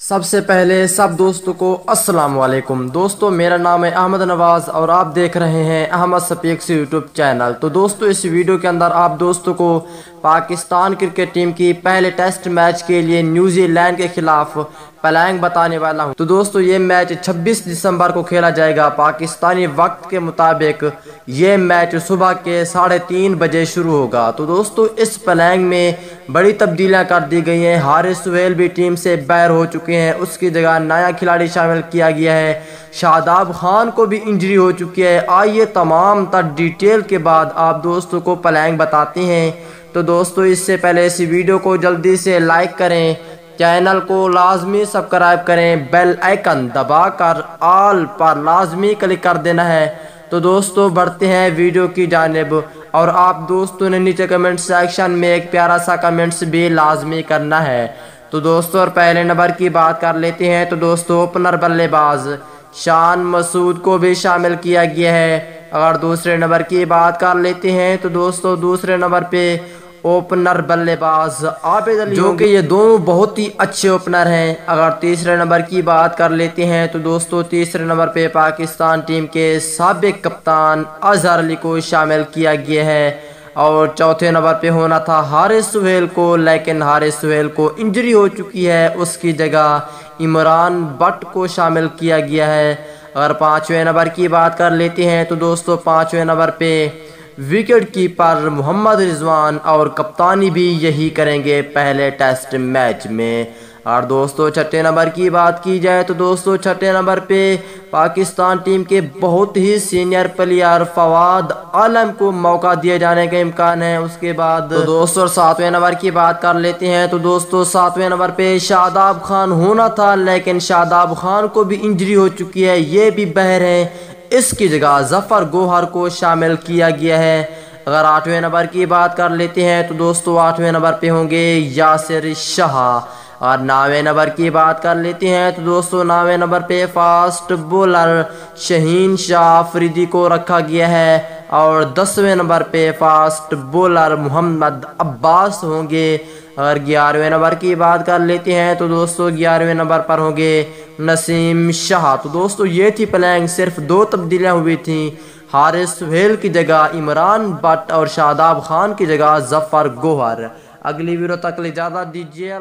सबसे पहले सब दोस्तों को अस्सलाम वालेकुम। दोस्तों, मेरा नाम है अहमद नवाज़ और आप देख रहे हैं अहमद सपीक्स यूट्यूब चैनल। तो दोस्तों, इस वीडियो के अंदर आप दोस्तों को पाकिस्तान क्रिकेट टीम की पहले टेस्ट मैच के लिए न्यूजीलैंड के खिलाफ प्लांग बताने वाला हूँ। तो दोस्तों, ये मैच 26 दिसंबर को खेला जाएगा। पाकिस्तानी वक्त के मुताबिक ये मैच सुबह के साढ़े तीन बजे शुरू होगा। तो दोस्तों, इस प्लांग में बड़ी तब्दीलियाँ कर दी गई हैं। हारिस सुहेल भी टीम से बैर हो चुके हैं। उसकी जगह नया खिलाड़ी शामिल किया गया है। शादाब खान को भी इंजरी हो चुकी है। आइए तमाम तर डिटेल के बाद आप दोस्तों को प्लांग बताते हैं। तो दोस्तों, इससे पहले इस वीडियो को जल्दी से लाइक करें। चैनल को लाजमी सब्सक्राइब करें, बेल आइकन दबाकर ऑल पर लाजमी क्लिक कर देना है। तो दोस्तों, बढ़ते हैं वीडियो की जानब और आप दोस्तों ने नीचे कमेंट सेक्शन में एक प्यारा सा कमेंट्स भी लाजमी करना है। तो दोस्तों, और पहले नंबर की बात कर लेते हैं। तो दोस्तों, ओपनर बल्लेबाज शान मसूद को भी शामिल किया गया है। अगर दूसरे नंबर की बात कर लेते हैं तो दोस्तों, दूसरे नंबर पे ओपनर बल्लेबाज। आबिद अली जो कि ये दोनों बहुत ही अच्छे ओपनर हैं। अगर तीसरे नंबर की बात कर लेते हैं तो दोस्तों तीसरे नंबर पे पाकिस्तान टीम के सबक कप्तान अजहर अली को शामिल किया गया है। और चौथे नंबर पे होना था हारिस सुहेल को लेकिन हारिस सुहेल को इंजरी हो चुकी है। उसकी जगह इमरान बट को शामिल किया गया है। अगर पाँचवें नंबर की बात कर लेते हैं तो दोस्तों पाँचवें नंबर पे विकेट कीपर मोहम्मद रिजवान और कप्तानी भी यही करेंगे पहले टेस्ट मैच में। और दोस्तों, छठे नंबर की बात की जाए तो दोस्तों, छठे नंबर पे पाकिस्तान टीम के बहुत ही सीनियर प्लेयर फवाद आलम को मौका दिए जाने का इम्कान है। उसके बाद तो दोस्तों सातवें नंबर की बात कर लेते हैं तो दोस्तों, सातवें नंबर पे शादाब खान होना था, लेकिन शादाब खान को भी इंजरी हो चुकी है, ये भी बहर है इसकी जगह जफ़र गोहर को शामिल किया गया है। अगर आठवें नंबर की बात कर लेते हैं तो दोस्तों, आठवें नंबर पे होंगे यासिर शाह। और नावे नंबर की बात कर लेते हैं तो दोस्तों, नावे नंबर पे फास्ट बॉलर शहीन शाह अफरीदी को रखा गया है। और दसवें नंबर पे फास्ट बॉलर मोहम्मद अब्बास होंगे। अगर ग्यारहवें नंबर की बात कर लेते हैं तो दोस्तों, ग्यारहवें नंबर पर होंगे नसीम शाह। तो दोस्तों, ये थी प्लैंग सिर्फ़ दो तब्दीलियाँ हुई थी। हारिस सुहेल की जगह इमरान बट और शादाब खान की जगह जफ़र गोहर। अगली वीडियो तक ले ज़्यादा दीजिए